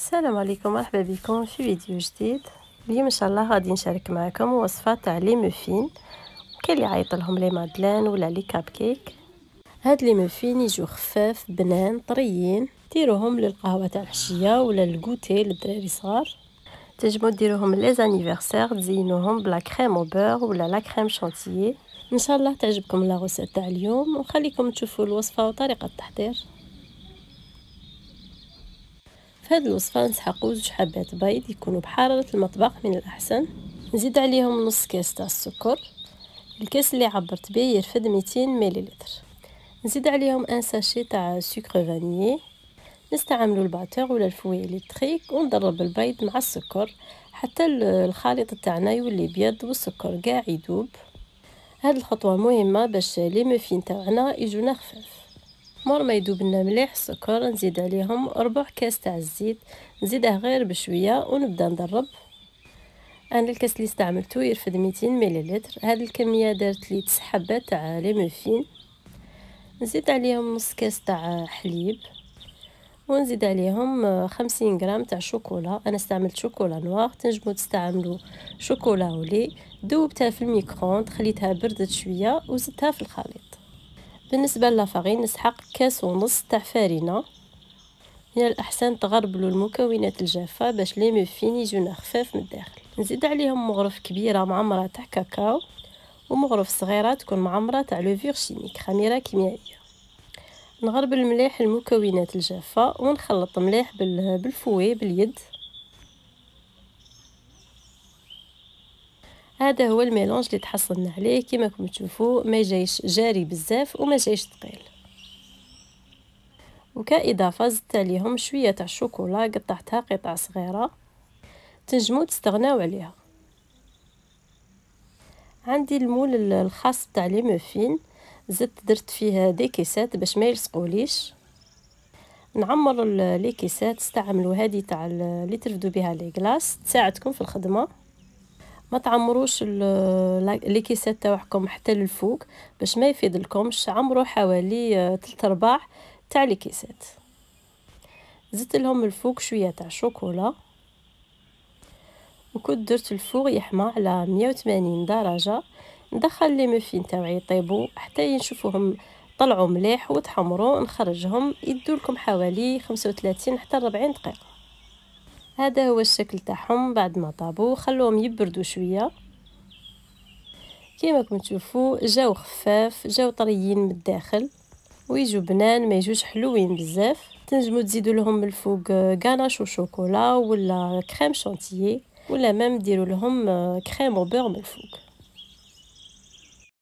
السلام عليكم مرحبا بكم. في فيديو جديد. اليوم إن شاء الله غادي نشارك معكم وصفة تاع les muffins كاين اللي عيط لهم les madeleines ولا les cupcakes هاد les muffins يجوا خفاف بنان طريين. ديروهم للقهوة تاع العشيه ولا لل goûter للدراري صغار. تنجمو ديروهم les anniversaires تزينوهم ب la crème au beurre ولا la crème chantilly إن شاء الله تعجبكم لا تاع اليوم. وخليكم تشوفوا الوصفة وطريقة التحضير. في هذه الوصفة نسحقوا زوج حبات بيض يكونوا بحراره المطبخ من الأحسن. نزيد عليهم نص كاس تاع السكر. الكاس اللي عبرت به يرفد 200 مليلتر. نزيد عليهم un sachet تاع سكر vanillé نستعملوا ال batteur ولا ال fouet électrique ونضرب البيض مع السكر حتى الخليط تاعنا يولي بيض والسكر كاع يذوب هاد الخطوة مهمة باش les muffins تاعنا يجونا خفاف. مور ما يذوب لنا مليح السكر نزيد عليهم ربع كاس تاع الزيت نزيده غير بشوية ونبدأ نضرب. أنا الكاس اللي استعملته يرفد 200 مليلتر هذه الكمية دارت لي 9 حبات تاع les muffins نزيد عليهم نص كاس تاع حليب ونزيد عليهم 50 غرام تاع شوكولا. أنا استعملت chocolat noir تنجموا تستعملوا chocolat au lait ذوبتها في ال micro-ondes خليتها بردت شوية وزدتها في الخليط. بالنسبة la farine نسحق كاس ونص تاع فرينه من الأحسن تغربلوا المكونات الجافة باش les muffins يجونا خفاف من الداخل. نزيد عليهم مغرف كبيرة معمره تاع كاكاو ومغرف صغيرة تكون معمره تاع la levure chimique خميرة كيميائية. نغربل مليح المكونات الجافة ونخلط مليح بال fouet باليد. هذا هو ال mélange اللي تحصلنا عليه. كما راكم تشوفوا ما جايش جاري بزاف وما جايش ثقيل. وكإضافة زدت عليهم شوية تاع الشوكولا قطعتها قطع صغيرة. تنجموا تستغناو عليها. عندي ال moule الخاص تاع les muffins زدت درت فيه des caissettes باش ما يلصقوليش. نعمر les caissettes استعملوا هذه تاع اللي ترفدوا بها les glaces تساعدكم في الخدمة. ما تعمروش لي كيسات تاعكم حتى للفوق باش ما يفيد لكمش عمروا حوالي 3 ارباع تاع لي كيسات. زدت لهم الفوق شوية تاع شوكولا. وكنت درت الفوق يحمى على 180 درجة. ندخل لي مفين تاعي يطيبوا حتى نشوفوهم طلعوا مليح وتحمروا نخرجهم يدوا لكم حوالي 35 حتى 40 دقيقة. هذا هو الشكل تاعهم بعد ما طابوا خلوهم يبردوا شوية. كيما راكم تشوفوا جاو خفاف جاو طريين من الداخل ويجوا بنان ما يجوش حلوين بزاف. تنجموا تزيدوا لهم من الفوق غاناش وشوكولا ولا كريم شانتيي ولا ميم ديروا لهم كريم أو بور من الفوق.